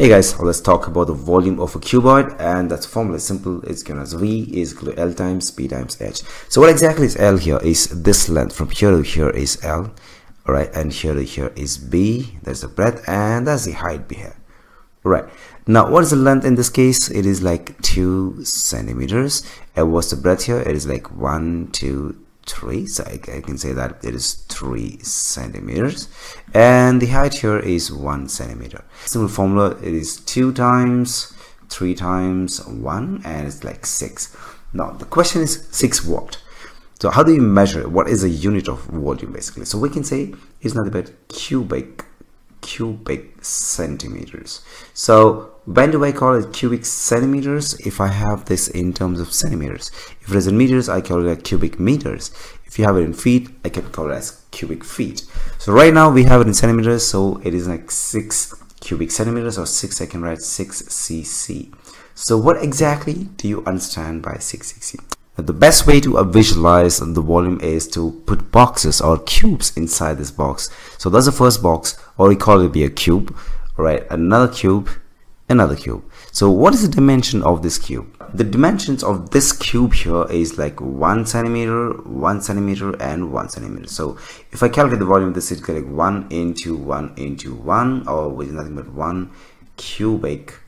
Hey guys, let's talk about the volume of a cuboid and that formula is simple. It's given as V is equal to L times B times H. So what exactly is L here is this length from here to here is L, alright, and here to here is B, that's the breadth and that's the height B here. Right. Now what is the length in this case? It is like 2 centimeters. And what's the breadth here? It is like 1, 2, 3 so I, I, can say that it is 3 centimeters. And the height here is 1 centimeter. Simple formula it is 2 times 3 times 1 and it's like 6 now the question is 6 what? So how do you measure it? what is a unit of volume basically? So we can say it's not about cubic cubic centimeters. So when do I call it cubic centimeters if I have this in terms of centimeters. If it is in meters I call it cubic meters. If you have it in feet I can call it as cubic feet. So right now we have it in centimeters so it is like 6 cubic centimeters or 6 I can write 6 cc so what exactly do you understand by 6 cc the best way to visualize the volume is to put boxes or cubes inside this box. So that's the first box or we call it be a cube right? Another cube another cube. So what is the dimension of this cube? The dimensions of this cube here is like one centimeter one centimeter and one centimeter. So if i calculate the volume of this it's like one into one into one or is nothing but one cubic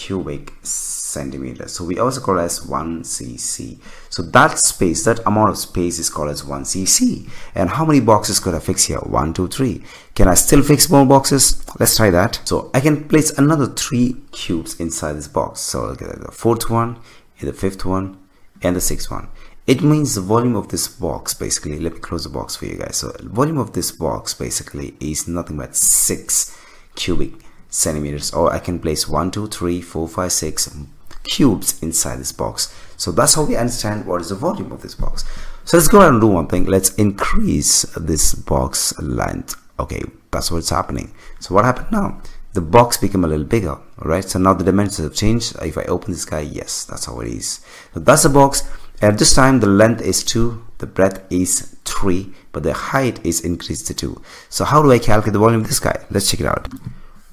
cubic centimeter so we also call as 1 cc so that space that amount of space is called as 1 cc and how many boxes could i fix here? One two three. Can i still fix more boxes? Let's try that. So i can place another three cubes inside this box. So the fourth one the fifth one and the sixth one. It means the volume of this box basically let me close the box for you guys. So volume of this box basically is nothing but six cubic centimeters or I can place one two three four five six cubes inside this box. So that's how we understand what is the volume of this box. So let's go ahead and do one thing. Let's increase this box length. Okay that's what's happening. So what happened now? The box became a little bigger all right so now the dimensions have changed. If I open this guy yes that's how it is. So that's the box. At this time the length is 2 the breadth is 3 but the height is increased to 2 so how do I calculate the volume of this guy? Let's check it out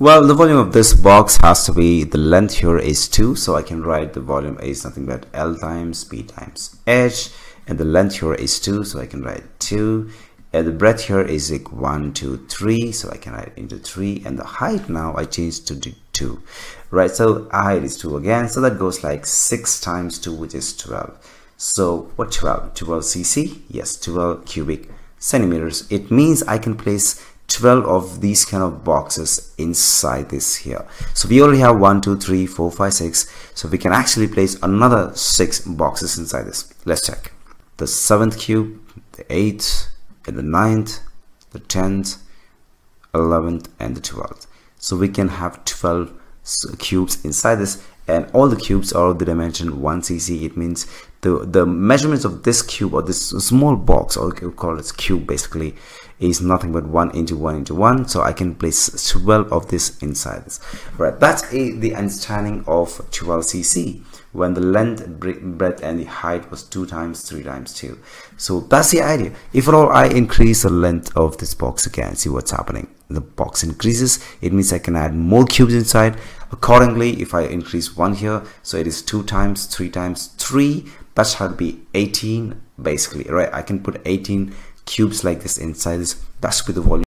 well, the volume of this box has to be, the length here is 2, so I can write the volume is nothing but L times B times H, and the length here is 2, so I can write 2, and the breadth here is like 1, 2, 3, so I can write into 3, and the height now I change to 2, right, so height is 2 again, so that goes like 6 times 2, which is 12. So what 12? 12 cc? Yes, 12 cubic centimeters. It means I can place 12 of these kind of boxes inside this here. So we already have one two three four five six. So we can actually place another six boxes inside this. Let's check. The seventh cube the eighth and the ninth the 10th 11th and the 12th so we can have 12 cubes inside this and all the cubes are of the dimension 1 cc it means the the measurements of this cube or this small box or call it cube basically is nothing but 1 into 1 into 1 so I can place 12 of this inside. This right that's a, the understanding of 12 cc when the length breadth and the height was 2 times 3 times 2 so that's the idea. If at all I increase the length of this box again see what's happening. The box increases it means I can add more cubes inside. Accordingly if I increase one here so it is 2 times 3 times 3 that should be 18 basically right? I can put 18 cubes like this inside this that with the volume